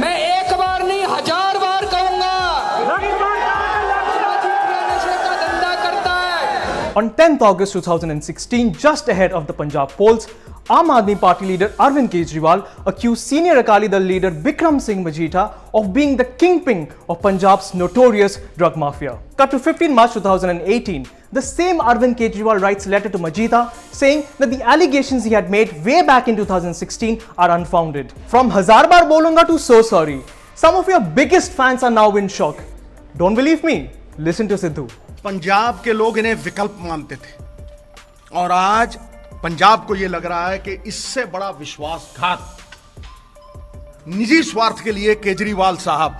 मैं एक बार नहीं हज़ार बार कहूँगा है On 10th August 2016, just ahead of the Punjab polls, Aam Aadmi Party leader Arvind Kejriwal accused senior Akali Dal leader Bikram Singh Majita of being the kingpin of Punjab's notorious drug mafia. Cut to 15 March 2018, the same Arvind Kejriwal writes a letter to Majita saying that the allegations he had made way back in 2016 are unfounded. From Hazar Bar Bolunga to So Sorry, some of your biggest fans are now in shock. Don't believe me? Listen to Sidhu. Punjab के लोग इन्हें विकल्प मानते थे और आज पंजाब को यह लग रहा है कि इससे बड़ा विश्वासघात निजी स्वार्थ के लिए केजरीवाल साहब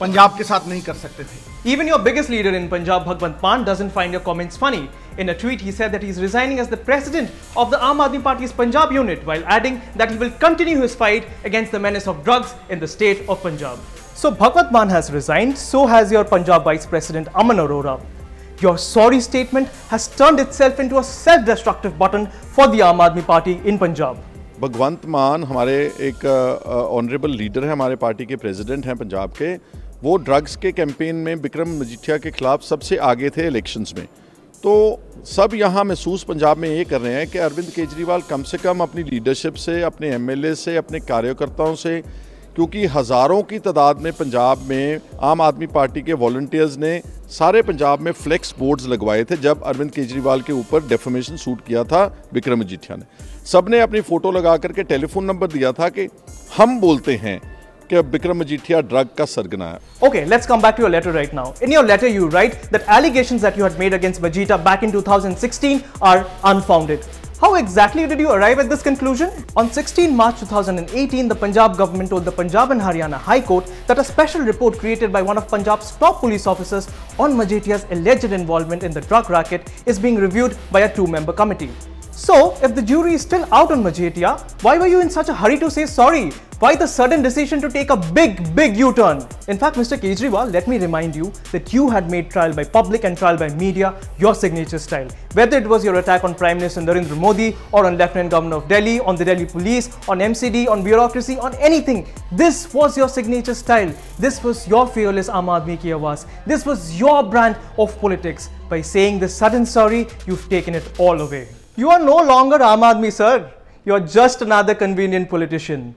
पंजाब के साथ नहीं कर सकते थे। Even your biggest leader in Punjab Bhagwant Mann doesn't find funny in tweet he president of the Aam Aadmi Party Punjab unit while adding that he will continue his fight against the menace of drugs in the state of Punjab so Bhagwat Mann has resigned so has your Punjab vice president Aman Arora Your sorry statement has turned itself into a self-destructive button for the Aam Aadmi Party in Punjab. Bhagwant Mann हमारे एक honourable leader है, हमारे party के president हैं पंजाब के वो drugs के campaign में विक्रम मजीठिया के खिलाफ सबसे आगे थे इलेक्शंस में तो सब यहाँ महसूस पंजाब में ये कर रहे हैं कि अरविंद केजरीवाल कम से कम अपनी लीडरशिप से, अपने एमएलए से, अपने कार्यकर्ताओं से क्योंकि हज़ारों की तादाद में पंजाब में आम आदमी पार्टी के वॉल्टियर्स ने सारे पंजाब में फ्लेक्स बोर्ड्स लगवाए थे जब अरविंद केजरीवाल के ऊपर डेफोमेशन सूट किया था विक्रम मजीठिया ने सबने अपनी फ़ोटो लगा करके टेलीफोन नंबर दिया था कि हम बोलते हैं कि विक्रम मजीठिया ड्रग का सरगना है Okay, let's come back to your letter right now. In your letter, you write that allegations that you had made against Majita back in 2016 are unfounded. How exactly did you arrive at this conclusion? On 16 March 2018, the Punjab government told the Punjab and Haryana High Court that a special report created by one of Punjab's top police officers on Majitia's alleged involvement in the drug racket is being reviewed by a two-member committee. So, if the jury is still out on Majetia, why were you in such a hurry to say sorry? Why the sudden decision to take a big, big U-turn? In fact, Mr. Kejriwal, let me remind you that you had made trial by public and trial by media your signature style. Whether it was your attack on Prime Minister Narendra Modi or on Lieutenant Governor of Delhi, on the Delhi police, on MCD, on bureaucracy, on anything, this was your signature style. This was your fearless Aam Aadmi ki Awaaz. This was your brand of politics. By saying this sudden sorry, you've taken it all away. You are no longer Aam Aadmi, sir. You're just another convenient politician.